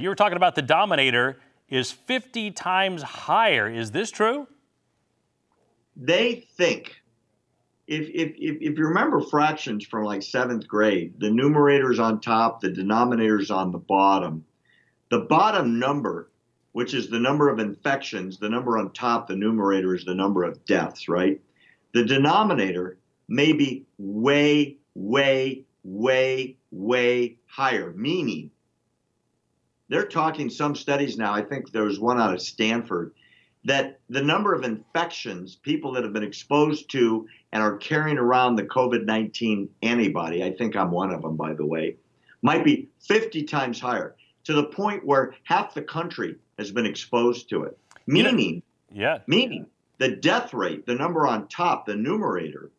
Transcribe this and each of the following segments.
You were talking about the denominator is 50 times higher. Is this true? They think, if, if, if, if you remember fractions from like seventh grade, the numerator's on top, the denominator's on the bottom. The bottom number, which is the number of infections, the number on top, the numerator is the number of deaths, right? The denominator may be way, way, way, way higher, meaning they're talking some studies now. I think there was one out of Stanford that the number of infections, people that have been exposed to and are carrying around the COVID 19 antibody, I think I'm one of them, by the way, might be 50 times higher to the point where half the country has been exposed to it. Meaning, yeah. meaning the death rate, the number on top, the numerator,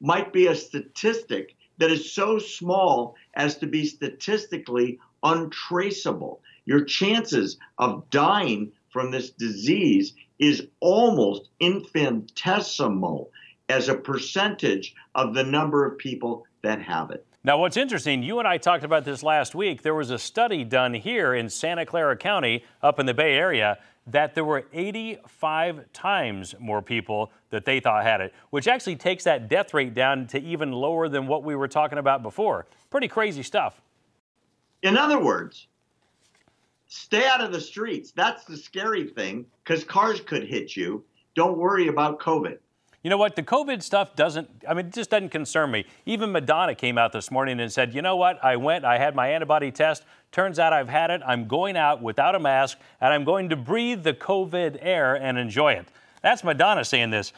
might be a statistic that is so small as to be statistically untraceable. Your chances of dying from this disease is almost infinitesimal as a percentage of the number of people that have it. Now, what's interesting, you and I talked about this last week. There was a study done here in Santa Clara County, up in the Bay Area, that there were 85 times more people that they thought had it, which actually takes that death rate down to even lower than what we were talking about before. Pretty crazy stuff. In other words, stay out of the streets. That's the scary thing because cars could hit you. Don't worry about COVID. You know what? The COVID stuff doesn't, I mean, it just doesn't concern me. Even Madonna came out this morning and said, you know what? I went, I had my antibody test. Turns out I've had it. I'm going out without a mask and I'm going to breathe the COVID air and enjoy it. That's Madonna saying this.